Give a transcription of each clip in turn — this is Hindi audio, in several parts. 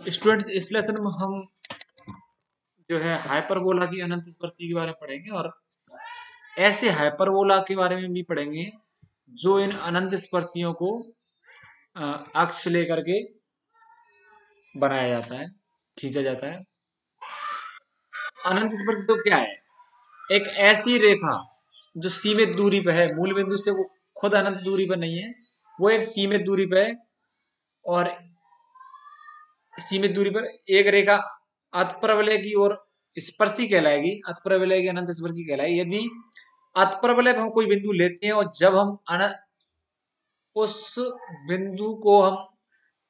स्टूडेंट्स, इस लेसन में हम जो है हाइपरबोला की अनंत स्पर्शी के बारे में पढ़ेंगे और ऐसे हाइपरबोला के बारे में भी पढ़ेंगे जो इन अनंत स्पर्शियों को अक्ष लेकर के बनाया जाता है, खींचा जाता है। अनंत स्पर्श तो क्या है? एक ऐसी रेखा जो सीमित दूरी पर है मूल बिंदु से वो खुद अनंत दूरी पर नहीं है, वो एक सीमित दूरी पर है और सीमित दूरी पर एक रेखा अतप्रवलय की ओर स्पर्शी कहलाएगी, अतप्रवलय की अनंत स्पर्शी कहलाएगी। यदि अतप्रवलय हम कोई बिंदु लेते हैं और जब हम अन, उस बिंदु को हम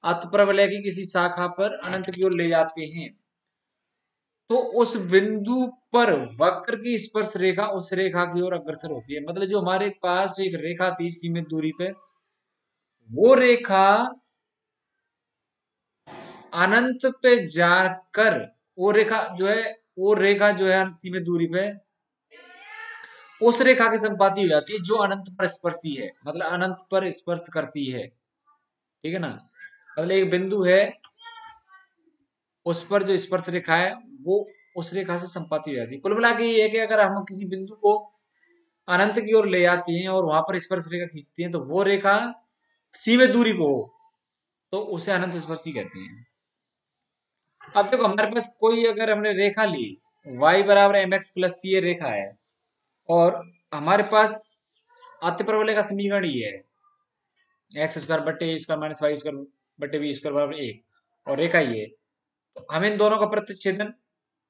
अतप्रवलय की किसी शाखा पर अनंत की ओर ले जाते हैं तो उस बिंदु पर वक्र की स्पर्श रेखा उस रेखा की ओर अग्रसर होती है। मतलब जो हमारे पास एक रेखा थी सीमित दूरी पे, वो रेखा अनंत पे जाकर वो रेखा जो है, वो रेखा जो है सीमित दूरी पे, उस रेखा की संपाति हो जाती है जो अनंत पर स्पर्शी है। मतलब अनंत पर स्पर्श करती है। ठीक है ना? मतलब एक बिंदु है, उस पर जो स्पर्श रेखा है, वो उस रेखा से संपाति हो जाती है। कुल मिला के ये है कि अगर हम किसी बिंदु को अनंत की ओर ले जाते हैं और वहाँ पर स्पर्श रेखा खींचती हैं तो वो रेखा सीमित दूरी को हो तो उसे अनंत स्पर्शी कहते हैं। अब देखो, हमारे पास कोई अगर हमने रेखा ली, y बराबर एम एक्स प्लस सी ये रेखा है, और हमारे पास अत्यप्रवलय का समीकरण ये है एक्स स्क्वायर बट्टे स्क्वायर माइनस वाई स्क्वायर बट्टे बी स्क्वायर बराबर एक और रेखा ये तो हम इन दोनों का प्रतिच्छेदन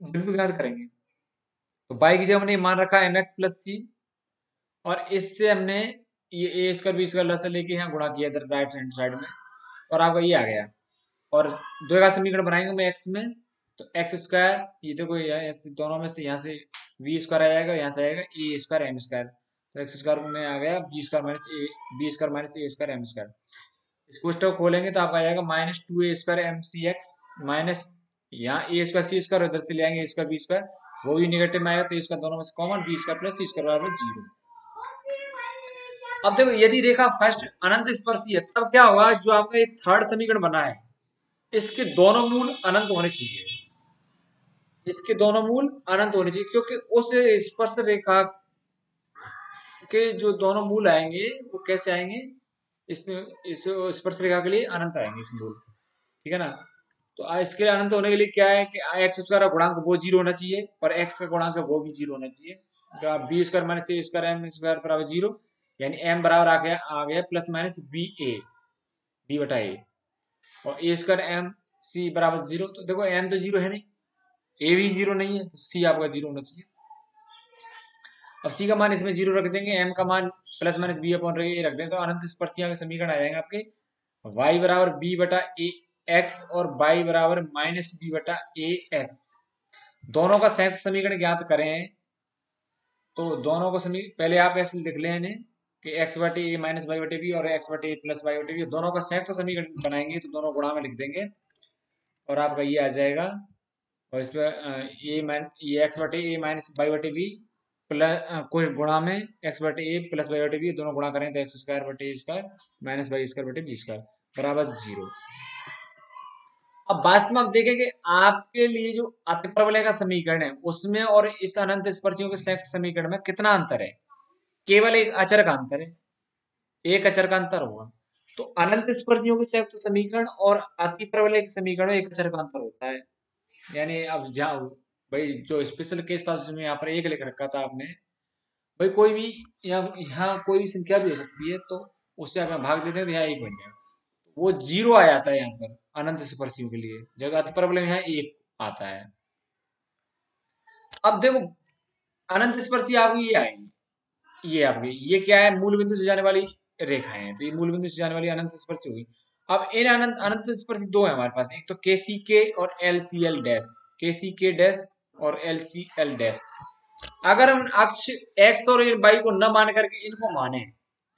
ज्ञात करेंगे। तो बाई की जगह हमने मान रखा है एम एक्स प्लस सी और इससे हमने ये ए स्क्वायर बी स्क्वायर लस लेके यहाँ गुणा किया इधर राइट हैंड साइड में, और आपका ये आ गया। और दो का समीकरण बनाएँगे मैं एक्स में तो एक्स स्क्वायर ये देखो दोनों में से यहाँ से वी स्क्वायर आ जाएगा, यहाँ से आएगा ए स्क्वायर एम स्क्वायर तो एक्स स्क्वायर में आ गया B square minus A B square minus A square M square इसको स्टॉक खोलेंगे तो आपका आ जाएगा minus two A square M C X minus यहाँ ए स्क्वायर सी स्क्वायर उधर से ले आएँगे स्क्वायर बी स्क्वायर वो भी निगेटिव में आएगा तो इसका दोनों में से common B square plus C square बराबर ज़ीरो अब देखो, यदि रेखा फ़र्स्ट अनंत स्पर्शी है, तब क्या होगा, जो आपका एक थर्ड समीकरण बना है इसके दोनों मूल अनंत होने चाहिए। इसके दोनों मूल अनंत होने चाहिए, क्योंकि उस स्पर्श रेखा के जो दोनों मूल आएँगे, वो कैसे आएँगे? इस इस स्पर्श रेखा के लिए अनंत आएँगे इस मूल ठीक है ना? तो इसके लिए अनंत होने के लिए क्या है कि एक्स स्क्वायर का गुणांक वो ज़ीरो होना चाहिए और एक्स का गुणांक वो भी ज़ीरो होना चाहिए। तो आप B square minus A square M square बराबर ज़ीरो यानी एम बराबर आ गया आ गया plus minus B A B बटा ए और ए स्क्वायर एम सी बराबर ज़ीरो तो देखो एम तो ज़ीरो है नहीं। ए भी ज़ीरो नहीं है तो सी आपका ज़ीरो होना चाहिए। अब सी का मान इसमें ज़ीरो रख देंगे एम का मान plus minus B upon A रख दें तो अनंत स्पर्शिया के समीकरण आ जाएँगे आपके। वाई बराबर बी बटा ए एक्स और वाई बराबर माइनस बी बटा ए एक्स दोनों का संयुक्त समीकरण ज्ञात करें। तो दोनों को समी, पहले आप ऐसे लिख लें इन्हें। कि एक्स बटे ए माइनस बाई बटे बी और एक्स बटे ए प्लस बाई बटे बी दोनों का संयुक्त समीकरण बनाएँगे तो दोनों गुणा में लिख देंगे। और आपका ये आ जाएगा। और इस पर ए माइन ये एक्स बटे ए माइनस बाई बटे बी प्लस कुछ गुणा में एक्स बटे ए प्लस बाई बटे बी दोनों गुणा करें तो एक्स स्क्वायर बटे A square minus Y square बटे बी स्क्वायर बराबर ज़ीरो अब वास्तव में आप देखेंगे आपके लिए जो अतिप्रबलय का समीकरण है, उसमें और इस अनंत स्पर्शियों के संयुक्त समीकरण में कितना अंतर है? केवल एक अचर का अंतर है। एक अचर का अंतर होगा तो अनंत स्पर्शियों के संयुक्त समीकरण और अति प्रबलय के समीकरण एक अचर का अंतर होता है। यानी अब जहाँ भाई, जो स्पेशल केस था उसमें यहाँ पर एक लिख रखा था आपने, भाई, कोई भी यहाँ यहाँ कोई भी संख्या भी हो सकती है तो उससे आप भाग देते हैं तो यहाँ एक बन जाएगा। वो ज़ीरो आ जाता है यहाँ पर, अनंत स्पर्शियों के लिए। जगह अति प्रबल यहाँ एक आता है। अब देखो, अनंत स्पर्शी आपकी ये आएगी। ये आपकी ये क्या है? मूल बिंदु से जाने वाली रेखाएँ हैं। तो ये मूल बिंदु से जाने वाली अनंत स्पर्शी होगी अब इन अनंत अनंत स्पर्शी दो है हमारे पास। एक तो के सी के और एल सी एल डैश के सी के डैश और एल सी एल डैश अगर हम अक्ष एक्स और वाई को न मान करके इनको माने,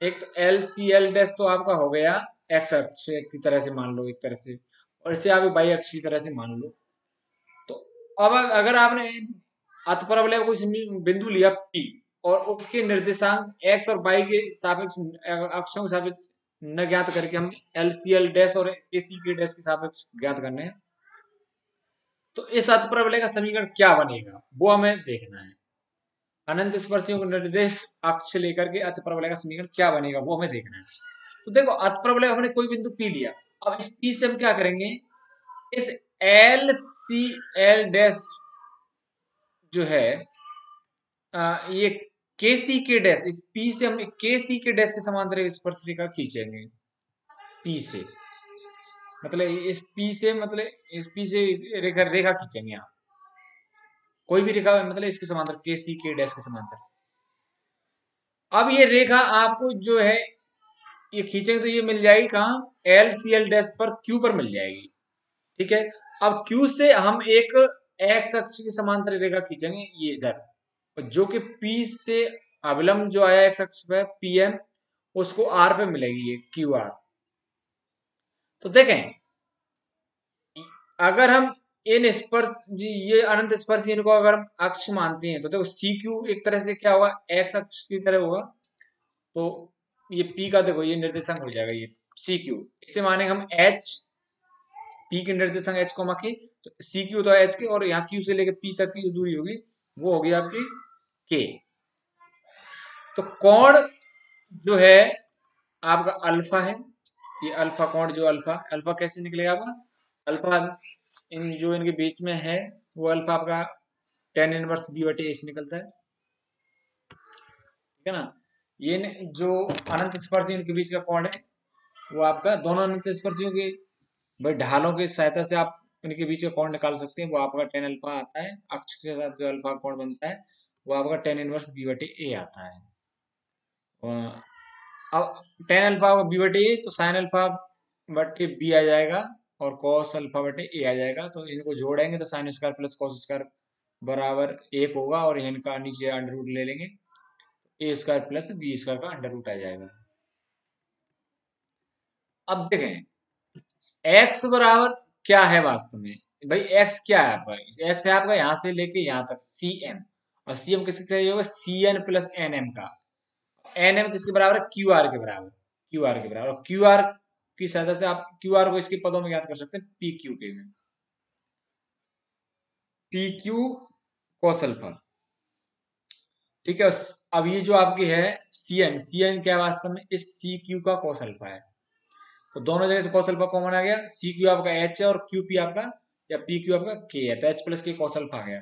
एक तो एल सी एल डैश तो आपका हो गया एक्स अक्ष की तरह से मान लो, एक तरह से। और इसे आप वाई अक्ष की तरह से मान लो। तो अब अगर आपने अतपरवलय कोई बिंदु लिया पी और उसके निर्देशांक एक्स और वाई के सापेक्ष अक्षों के सापेक्ष न ज्ञात करके हम एल सी एल डैश और ए सी के डैश के सापेक्ष ज्ञात करने हैं। तो इस अतप्रवलय का समीकरण क्या बनेगा? वो हमें देखना है। अनंत स्पर्शियों को निर्देश अक्ष लेकर के अतप्रवलय का समीकरण क्या बनेगा? वो हमें देखना है। तो देखो अतप्रवलय हमने कोई बिंदु पी लिया। अब इस पी से हम क्या करेंगे? इस एल सी एल डैश जो है आ, ये के सी के डैश इस पी से हम के सी के डैश के समांतर स्पर्श रेखा खींचेंगे। पी से। मतलब इस पी से मतलब इस पी से रेखा रेखा खींचेंगे आप कोई भी रेखा मतलब इसके समांतर के सी के डैश के समांतर। अब ये रेखा आपको जो है, ये खींचेंगे तो ये मिल जाएगी कहा? एल सी एल डैश पर क्यू पर मिल जाएगी। ठीक है? अब क्यू से हम एक एक्स अक्ष की समांतर रेखा खींचेंगे, ये इधर। जो कि पी से अविलंब जो आया एक्स अक्ष पे पी एम उसको आर पे मिलेगी ये क्यू आर तो देखें, अगर हम इन स्पर्श ये अनंत स्पर्श इनको अगर हम अक्ष मानते हैं तो देखो सी क्यू एक तरह से क्या होगा? एक्स अक्ष की तरह होगा। तो ये पी का देखो, ये निर्देशांक हो जाएगा ये सी क्यू इसे मानेंगे हम एच पी के निर्देशांक एच को माके तो सी क्यू तो एच के, और यहाँ क्यू से लेकर पी तक की दूरी होगी वो होगी आपकी के तो कोण जो है आपका अल्फ़ा है? ये अल्फ़ा कोण जो अल्फ़ा अल्फ़ा कैसे निकलेगा आपका? अल्फ़ा इन, जो इनके बीच में है, वो अल्फ़ा आपका टेन इनवर्स बी बटे ए से निकलता है। ठीक है ना? ये जो अनंत स्पर्शी इनके बीच का कोण है? वो आपका दोनों अनंत स्पर्शियों के, भाई ढालों की सहायता से आप इनके बीच का कोण निकाल सकते हैं? वो आपका टेन अल्फ़ा आता है। अक्ष के साथ जो अल्फ़ा कोण बनता है? वो आपका टेन इनवर्स बी बटे ए आता है। अब टेन अल्फ़ा बी बटे ए तो साइन अल्फ़ा बटे बी आ जाएगा और कॉस अल्फ़ा बटे ए आ जाएगा। तो इनको जोड़ेंगे तो sine square plus cos square बराबर एक होगा और इनका नीचे अंडर रूट ले लेंगे। A square plus B square का अंडर रूट आ जाएगा। अब देखें एक्स बराबर क्या है वास्तव में? भाई एक्स क्या है आपका? एक्स है आपका यहाँ से लेके यहाँ तक सी एम और सी एम किसके होगा? C n plus n m का। एन एम किसके बराबर है? क्यू आर के बराबर। क्यू आर के बराबर। क्यू आर की सहायता से आप क्यू आर को इसके पदों में याद कर सकते हैं पी क्यू के में। पी क्यू कौशलफल ठीक है, अब ये जो आपकी है सी एन सी एन क्या वास्तव में? इस सी क्यू का कौशलफा है। तो दोनों जगह से कौशलफा कॉमन आ गया। सी क्यू आपका एच है और क्यू पी आपका या पी क्यू आपका के है। तो एच प्लस के कौशलफा आ गया।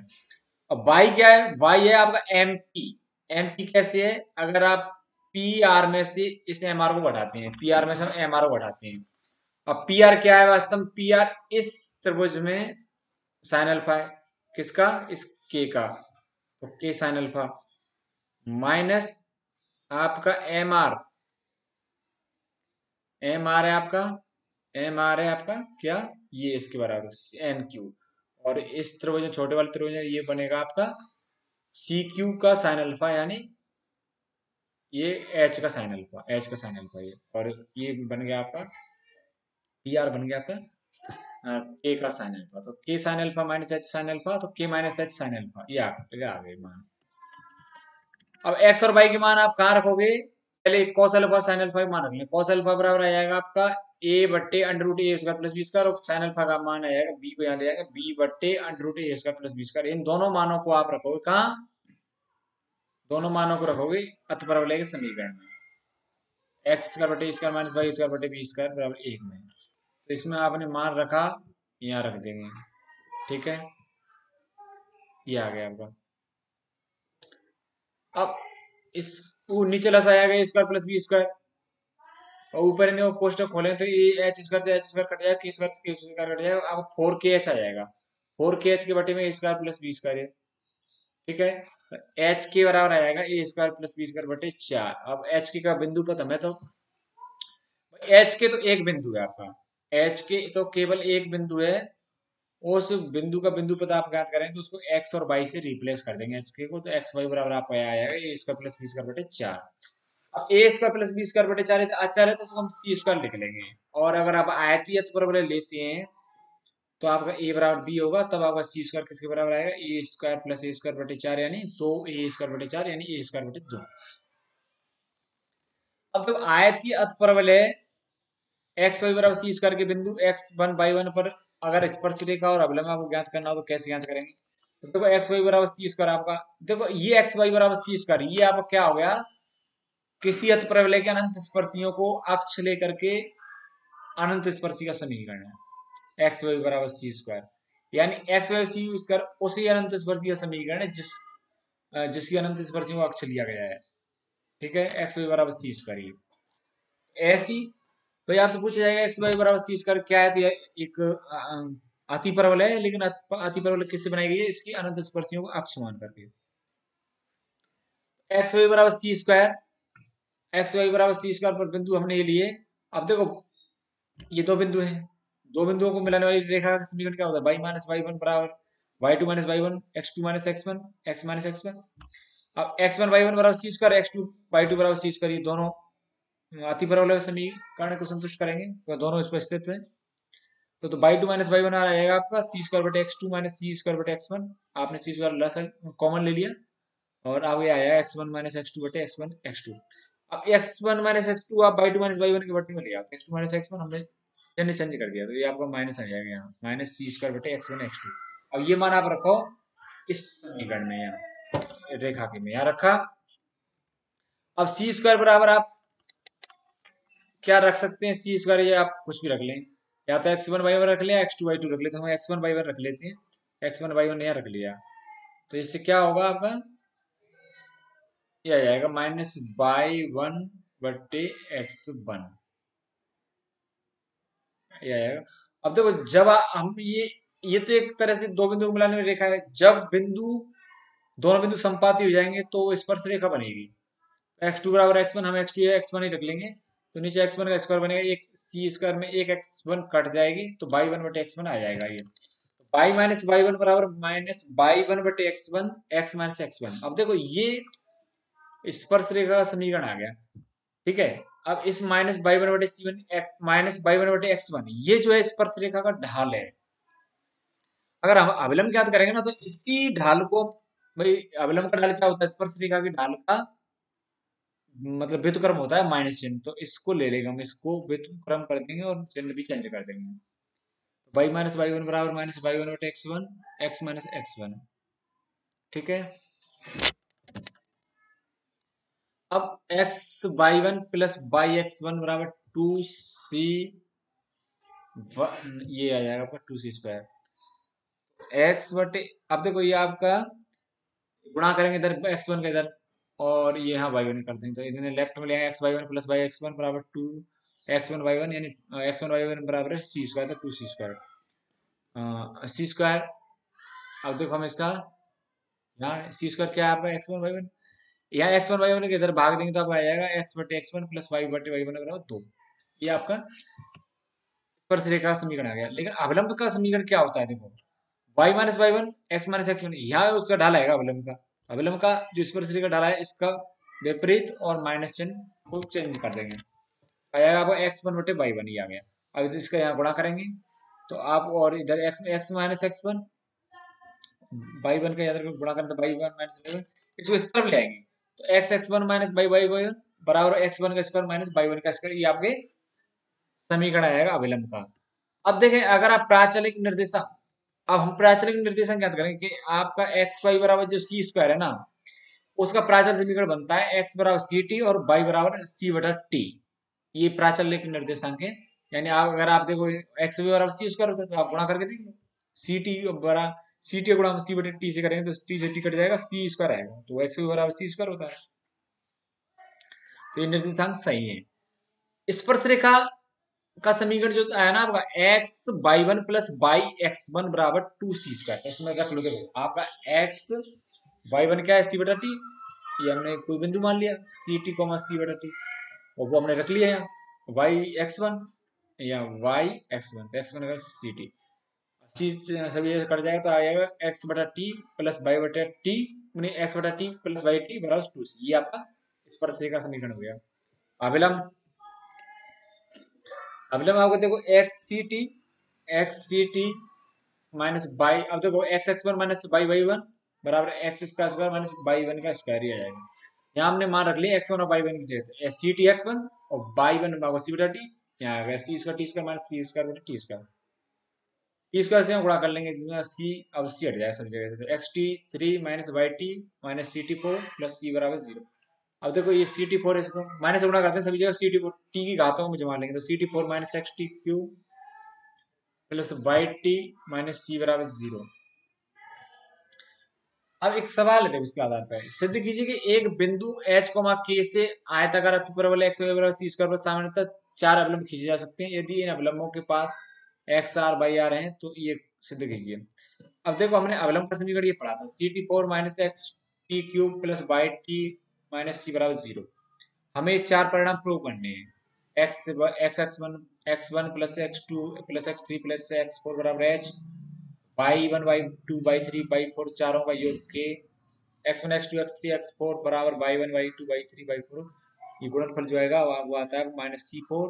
अब वाई क्या है? वाई है आपका एम पी एम पी कैसे है? अगर आप पी आर में से इस एम आर को बढ़ाते हैं पी आर में से हम एम आर को बढ़ाते हैं। अब पी आर क्या है वास्तव में? पी आर इस त्रिभुज में साइन अल्फ़ा है। किसका? इस के का। तो के साइन अल्फ़ा माइनस आपका एम आर एम आर है आपका? एम आर है आपका? क्या? ये इसके बराबर एन क्यू और इस त्रिभुज में, छोटे वाले त्रिभुज में ये बनेगा आपका सी क्यू का साइन अल्फ़ा यानी ये एच का साइन अल्फ़ा एच का साइन अल्फ़ा ये. और ये बन गया आपका पी आर बन गया आपका के का साइन अल्फ़ा तो k sine alpha minus h sine alpha तो के माइनस एच साइन अल्फ़ा ये आ गए मान. अब एक्स और वाई के मान आप कहाँ रखोगे? पहले कॉस अल्फ़ा साइन अल्फ़ा मान रख लें। कॉस अल्फ़ा बराबर आ जाएगा आपका ए बट्टे under root a square plus b square और साइन अल्फ़ा का मान आ जाएगा बी को यहाँ ले जाएगा बी बट्टे under root a square plus b square इन दोनों मानों को आप रखोगे कहा? दोनों मानों को रखोगे अतपरवलय के समीकरण में। एक्स स्क्वायर बटे स्क्वायर माइनस वाई स्क्वायर बटे बी स्क्वायर बराबर एक में। तो इसमें आपने मान रखा, यहाँ रख देंगे। ठीक है? ये आ गया आपका। अब इस नीचे लसा आएगा स्क्वायर प्लस बी स्क्वायर और ऊपर इन्हें कोष्टक खोले तो ये एच स्क्वायर से एच स्क्वायर कट जाएगा के स्क्वायर से के स्क्वायर कट जाएगा, अब फोर के एच आ जाएगा। फोर के एच के बटे में स्क्वायर प्लस बी स्क्वायर ठीक है? एच के बराबर आ जाएगा a square plus b square बटे चार। अब एच के का बिंदु पता हमें तो एच के तो एक बिंदु है आपका। एच के तो केवल एक बिंदु है उस बिंदु का बिंदु पता आप ज्ञात करें तो उसको एक्स और वाई से रिप्लेस कर देंगे। एच को तो एक्स वाई बराबर आपको आ जाएगा a square plus b square बटे चार। अब a square plus b square बटे चार अच्छा है तो उसको हम सी स्क्वायर लिख लेंगे। और अगर आप आयतीय परवलय लेते हैं तो आपका ए बराबर बी होगा, तब आपका सी स्क्वायर किसके बराबर आएगा? A square plus a square बटे चार यानी दो ए स्क्वायर बटे चार यानी ए स्क्वायर बटे दो। अब तो आयतीय अथ परवलय एक्स वाई बराबर सी स्क्वायर के बिंदु एक्स वन बाई वन पर अगर स्पर्श रेखा और अवलंब आपको ज्ञात करना हो तो कैसे ज्ञात करेंगे? तो देखो एक्स वाई बराबर सी स्क्वायर आपका। देखो ये एक्स वाई बराबर सी स्क्वायर ये आपका क्या हो गया? किसी अत प्रवलय के अनंत स्पर्शियों को अक्ष लेकर के अनंत स्पर्शी का समीकरण है। एक्स वाई बराबर सी स्क्वायर यानी एक्स वाई सी स्क्वायर उसी अनंत स्पर्शी का समीकरण है जिस, जिसकी अनंत स्पर्शियों को अक्ष लिया गया है। ठीक है? एक्स वाई बराबर सी स्क्वायर ऐसी तो आपसे पूछा जाएगा एक्स वाई बराबर सी स्क्वायर क्या है? तो एक अति परवल है, लेकिन अति परवल किससे बनाई गई है? इसकी अनंत स्पर्शियों को अक्ष मान करके। एक्स वाई बराबर सी स्क्वायर एक्स वाई बराबर सी स्क्वायर पर बिंदु हमने ये लिए। अब देखो, ये दो बिंदु हैं। दो बिंदुओं को मिलाने वाली रेखा का समीकरण क्या होता है? वाई माइनस वाई वन बराबर y two minus y one x two minus x one x minus x one अब एक्स वन वाई वन बराबर c square x two y two बराबर सी स्क्वायर ये दोनों अति परवल समीकरण को संतुष्ट करेंगे तो दोनों इस पर स्थित है। तो तो y two minus y one आ जाएगा आपका, सी स्क्वायर बटे x two minus c square बटे एक्स वन। आपने सी स्क्वायर लस कॉमन ले लिया, और ये आया x one minus x two बटे एक्स वन एक्स टू। अब x one minus x two आप y two minus y one के बटे में लिया x two minus x one हमने चेंज चेंज कर दिया तो ये आपका माइनस आ जाएगा यहाँ, माइनस सी स्क्वायर बटे एक्स वन एक्स टू। अब ये मान आप रखो, इस समीकरण में यहाँ, रेखा के में यहाँ रखा। अब सी स्क्वायर बराबर आप क्या रख सकते हैं सी स्क्वायर ये आप कुछ भी रख लें। या तो एक्स वन बाई वन रख लिया एक्स टू बाई टू रख लेते हम एक्स वन बाई वन रख लेते हैं। एक्स वन बाई वन यहाँ रख लिया। तो इससे क्या होगा आपका? ये आ जाएगा माइनस बाई वन बट्टे एक्स वन। ये आएगा अब देखो, जब हम ये ये तो एक तरह से दो बिंदु मिलाने में रेखा है। जब बिंदु दोनों बिंदु संपाती हो जाएँगे तो स्पर्श रेखा बनेगी। एक्स टू बराबर एक्स वन, हम एक्स टू एक्स वन ही रख लेंगे। तो नीचे एक्स वन का स्क्वायर बनेगा, एक सी स्क्वायर में एक एक्स वन कट जाएगी तो बाई वन बटे एक्स वन आ जाएगा ये। बाई माइनस बाई वन बराबर माइनस बाई वन बटे x one x minus x one. अब देखो, ये स्पर्श रेखा का समीकरण आ गया। ठीक है? अब इस माइनस बाई वन बटे c one x minus y one बटे एक्स वन, ये जो है स्पर्श रेखा का ढाल है। अगर हम अविलंब याद करेंगे ना तो इसी ढाल को, भाई अविलंब का ढाल क्या होता है? स्पर्श रेखा की ढाल का मतलब व्युतक्रम होता है माइनस चिन्ह तो इसको ले लेंगे हम, इसको व्युतक्रम कर देंगे और चिन्ह भी चेंज कर देंगे। वाई माइनस वाई वन बराबर minus y one x one x minus x one ठीक है? अब x y one plus y x one बराबर टू सी ये आ जाएगा आपका टू सी स्क्वायर एक्स बटे, अब देखो ये आपका, गुणा करेंगे इधर एक्स वन का इधर। और ये यहाँ वाई वन करते हैं। तो इन्हें लेफ़्ट में लेंगे x y one plus y x one बराबर two x one y one यानी एक्स वन वाई वन बराबर है सी स्क्वायर तो two c square c square अब देखो हम इसका, यहाँ सी स्क्वायर क्या आपका एक्स वन वाई वन यहाँ एक्स वन वाई वन के इधर भाग देंगे तो आपको आ जाएगा एक्स बटे एक्स वन प्लस वाई बटे वाई वन बराबर दो। ये आपका स्पर्श रेखा समीकरण आ गया। लेकिन अवलंब का समीकरण क्या होता है देखो? Y minus y one x minus x one यहाँ उसका ढाल आएगा अवलंब का। अवलंब का जो स्पर्श रेखा डाला है, इसका विपरीत और माइनस चिन्ह को चेंज कर देंगे। आपको एक्स वन बटे बाई वन ही आ गया। अब इसका यहाँ गुणा करेंगे तो आप और इधर x x minus x one y one का गुणा करें तो बाई वन माइनस इसको इस तरफ़ ले आएँगे। तो x x one minus y y one बराबर एक्स वन का स्क्वायर माइनस बाई वन का स्क्वायर ये आपके समीकरण आएगा अविलंब का। अब देखें, अगर आप प्राचलिक निर्देशक अब हम प्राचलिक निर्देशन क्या करेंगे कि आपका एक्स वाई बराबर जो सी स्क्वायर है ना, उसका प्राचल समीकरण बनता है एक्स बराबर सी टी और वाई बराबर सी बटा टी ये प्राचलिक निर्देशांक है यानी आप अगर आप देखो एक्स वाई बराबर सी स्क्वायर होता है तो आप गुणा करके देख सी टी बराबर सी टी गुणा सी बटे टी से करेंगे तो टी से टी कट जाएगा सी स्क्वायर आएगा। तो एक्स वाई बराबर सी स्क्वायर होता है। तो ये निर्देशांक सही है। स्पर्श रेखा का समीकरण जो आया ना आपका x y one plus y x one बराबर टू सी स्क्वायर इसमें रख लो, देखो, आपका एक्स बाई वन क्या है? सी बटा टी ये हमने कोई बिंदु मान लिया सी टी कोमा सी बटा टी और वो हमने रख लिया यहाँ वाई एक्स वन या y x one x one c t c सभी कट जाएगा तो आएगा एक्स बटा टी प्लस बाई बटा टी एक्स बटा टी प्लस बाई टी बराबर टू सी ये आपका स्पर्श का समीकरण हो गया। अविलंब अगले में आपको देखो x c t x c t minus y अब देखो x x one minus y y one बराबर x square square minus y one का स्क्वायर ही आ जाएगा। यहाँ हमने मान रख लिया एक्स वन और बाई वन की जगह सी टी एक्स वन और बाई वन सी बटा टी यहाँ आ गया c square t square minus c square बटा टी स्क्वायर टी स्क्वायर से हम गुणा कर लेंगे जिसमें सी अब सी हट जाएगा सब जगह से। X t three minus y t minus c t four plus c बराबर ज़ीरो अब देखो ये सी टी फोर इसको। माइनस गुणा करते हैं, सभी जगह सी टी फोर टी की घातों में जमा लेंगे। तो c t four minus x t q plus y t minus c बराबर ज़ीरो अब एक सवाल है इसके आधार पर। सिद्ध कीजिए कि एक बिंदु एच कोमा के से आयताकार अतिप्रबल एक्स बराबर सी स्क्वायर पर सामान्यतः चार अवलंब खींचे जा सकते हैं। यदि इन अवलंबों के पास एक्स आर बाई आर है तो ये सिद्ध कीजिए। अब देखो हमने अवलंब का समीकरण ये पढ़ा था। C t four minus x t cube plus y t minus c बराबर ज़ीरो। हमें चार परिणाम प्रूव करने हैं। X x x one x one plus x two plus x three plus x four बराबर h y one y two y three y four चारों का योग के x one x two x three x four बराबर y one y two y three y four ये गुणनफल जो आएगा वो आता है minus c four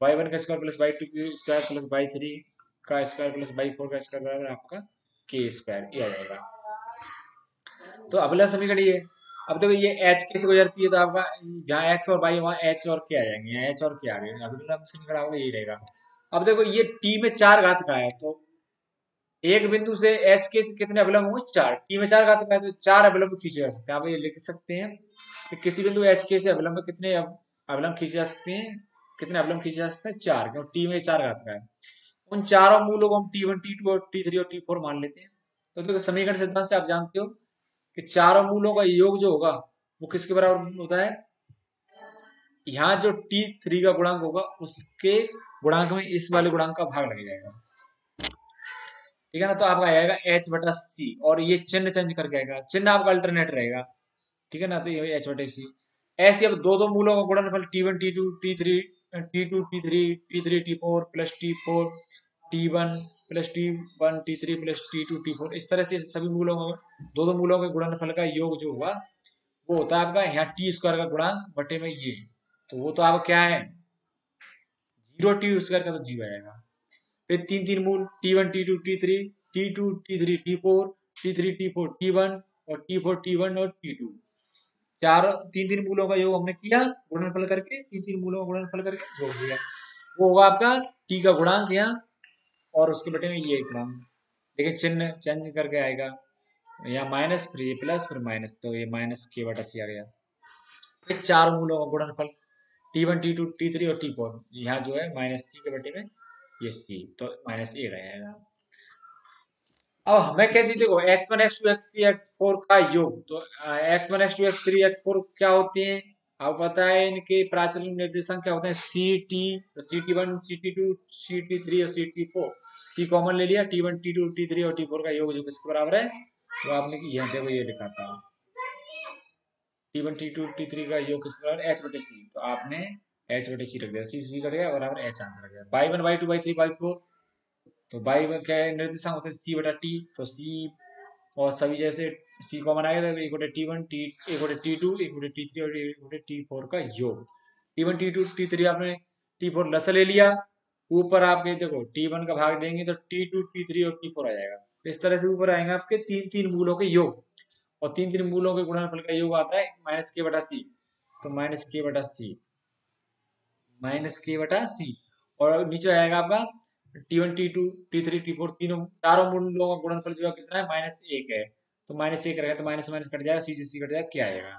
y one का square plus y two square plus y three का स्क्वायर प्लस वाई फोर का स्क्वायर बराबर आपका के स्क्वायर ये आ जाएगा। तो अगला समीकरण ये अब देखो ये एच के से गुजरती है तो आपका जहाँ एक्स और वाई वहाँ एच और के आ जाएँगे एच और के आ गए अगला समीकरण आपका यही रहेगा। अब देखो ये टी में चार घात का है तो एक बिंदु से एच के से कितने अवलंब होंगे? चार। टी में चार घात का है तो चार अवलंब खींचे जा सकते हैं। आप ये लिख सकते हैं कि किसी बिंदु एच के से अवलंब कितने अवलंब खींचे जा सकते हैं? कितने अवलंब खींचे जा सकते हैं? चार, क्योंकि टी में चार घात का है। उन चारों मूलों को हम टी वन टी टू और टी थ्री और टी फोर मान लेते हैं। तो देखो समीकरण सिद्धांत से आप जानते हो कि चारों मूलों का योग जो होगा, वो किसके बराबर होता है? यहाँ जो टी थ्री का गुणांक होगा, उसके गुणांक में इस वाले गुणांक का भाग लग जाएगा। ठीक है ना? तो आपका आएगा एच बटा सी और ये चिन्ह चेंज करके आएगा। चिन्ह आपका अल्टरनेट रहेगा। ठीक है ना? तो ये एच बटे सी ऐसे अब दो दो मूलों का गुणनफल t one t two t three t two t three t three t four plus t four t one plus t one t three plus t two t four इस तरह से सभी मूलों में दो दो मूलों के गुणनफल का योग जो होगा वो होता है आपका यहाँ टी स्क्वायर का गुणांक बटे में ये। तो वो तो आपका क्या है? ज़ीरो टी स्क्वायर का तो ज़ीरो आएगा। फिर तीन तीन मूल t one t two t three t two t three t four t three t four t one और टी फोर टी वन और टी टू चार तीन तीन मूलों का योग हमने किया, गुणनफल करके, तीन तीन मूलों का गुणनफल करके जोड़ दिया वो होगा आपका टी का गुणांक यहाँ और उसके बटे में ये गुणांक देखिए, चिन्ह चेंज करके आएगा। यहाँ माइनस फिर ये प्लस फिर माइनस तो ये माइनस के बटा सी आ गया। फिर चार मूलों का गुणनफल t one t two t three और टी फोर यहाँ जो है माइनस सी के बटे में ये सी तो माइनस ए रहेगा। अब हमें क्या चाहिए देखो x one x two x three x four का योग तो x one x two x three x four क्या होती हैं? आपको पता है इनके प्राचीन निर्देशांक क्या होते हैं? C t c t one c t two c t three और c t four c common ले लिया t one t two t three और टी फोर का योग जो किसके बराबर है? तो आपने यहाँ देखो ये लिखा था t one t two t three का योग किसके बराबर एच बटे सी तो आपने एच बटे सी रख दिया। सी सी कर दिया बराबर एच आंसर रख दिया। Y one y two y three y four तो बाई वन क्या है? निर्देशांक होते हैं सी बटा टी तो सी और सभी जैसे सी कॉमन आएगा तो एक बटे टी वन टी एक बटे टी टू एक बटे टी थ्री और एक बटे टी फोर का योग। T one t two t three आपने टी फोर लस ले लिया, ऊपर आपके देखो टी वन का भाग देंगे तो टी टू टी थ्री और टी फोर आ जाएगा। इस तरह से ऊपर आएँगे आपके तीन तीन मूलों के योग। और तीन तीन मूलों के गुणनफल का योग आता है माइनस के बटा सी तो माइनस के बटा सी माइनस के बटा सी और नीचे आएगा आपका t one t two t three t four तीनों, चारों मूलों का गुणनफल जो है कितना है? माइनस एक है। तो माइनस एक रहेगा तो माइनस माइनस कट जाएगा सी से सी कट जाएगा, क्या आएगा?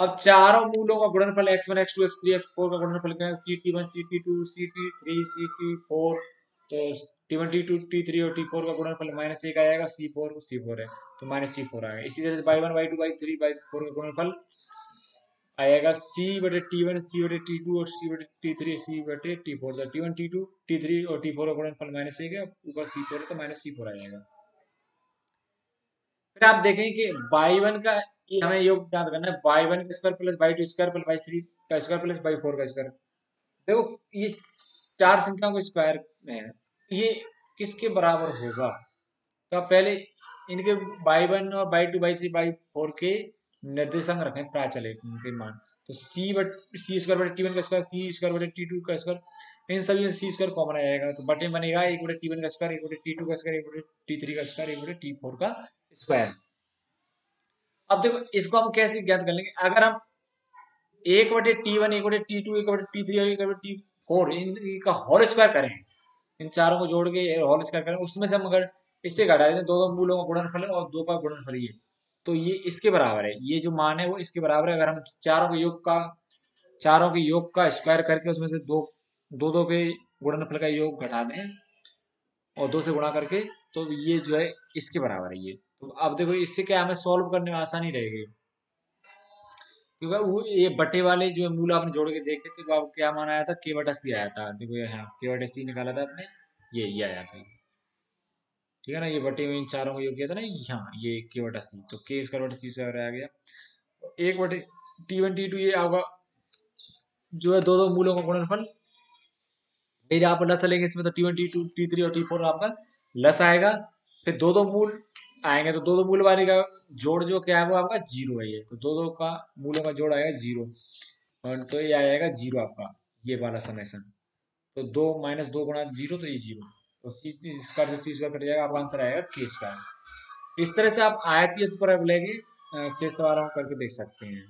अब चारों मूलों का गुणनफल x one x two x three x four का गुणनफल क्या है? C t one c t two c t three c t four तो t one t two t three और टी फोर का गुणनफल माइनस एक आएगा सी फोर सी फोर है। तो माइनस सी फोर आएगा इसी तरह से y one y two y three y four का गुणनफल आएगा सी बटे टी वन सी बटे टी टू और सी बटे टी थ्री सी बटे t four t one t two t three और टी फोर का माइनस एक है ऊपर सी फोर है तो माइनस सी फोर आ जाएगा। फिर आप देखें कि बाई वन का हमें योग याद करना है बाई वन का square plus y two square plus y three का स्क्वायर प्लस बाई फोर का स्क्वायर देखो, ये चार संख्याओं को स्क्वायर में है, ये किसके बराबर होगा? तो आप पहले इनके बाई वन और by two by three by four के निर्देशांक रखें प्राचल उनके मान तो सी बट सी स्क्वायर बटे टी वन का स्क्वायर सी स्क्वायर बटे टी टू का स्क्वायर इन सभी में सी स्क्वायर कॉमन आ जाएगा तो बटे बनेगा एक बटे टी वन का स्क्वायर एक बटे टी टू का स्क्वायर एक बटे टी थ्री का स्क्वायर एक बटे टी फोर का स्क्वायर अब देखो इसको हम कैसे ज्ञात कर लेंगे अगर हम एक बटे टी वन एक बटे टी टू एक बटे टी थ्री और एक बटे टी फोर इनका होल स्क्वायर करें इन चारों को जोड़ के होल स्क्वायर करें उसमें से हम अगर इससे घटा देते दो दो मूलों का गुणनफल और दो का गुणनफल ये तो ये इसके बराबर है। ये जो मान है वो इसके बराबर है। अगर हम चारों के योग का, चारों के योग का स्क्वायर करके उसमें से दो दो दो के गुणनफल का योग घटा दें और दो से गुणा करके तो ये जो है इसके बराबर है ये। तो अब देखो, इससे क्या हमें सॉल्व करने में आसानी रहेगी? क्योंकि वो ये बटे वाले जो मूल आपने जोड़ के देखे थे वो क्या मान आया था? के बटा सी आया था। देखो यहाँ के बटा सी निकाला था आपने। ये ये आया था। ठीक है ना? ये बटे में इन चारों को योग किया था ना? यहाँ ये के बटा सी तो के स्क्वायर बटा सी से आ गया। एक बटे टी वन टी टू ये आपका जो है दो दो मूलों का गुणनफल। फिर आप लस लेंगे इसमें तो T one T two T three और टी फोर आपका लस आएगा। फिर दो दो मूल आएँगे तो दो दो मूल वाले का जोड़ जो क्या है वो आपका ज़ीरो है ये। तो दो दो का मूलों का जोड़ आएगा ज़ीरो और तो ये आ जाएगा ज़ीरो आपका, ये वाला समेसन तो दो माइनस दो गुणा ज़ीरो तो ये ज़ीरो तो सी स्क्वायर से सी स्क्वायर कट जाएगा आपका आंसर आएगा के स्क्वायर इस तरह से आप आयतीय पर लेंगे शेष सवालों करके देख सकते हैं।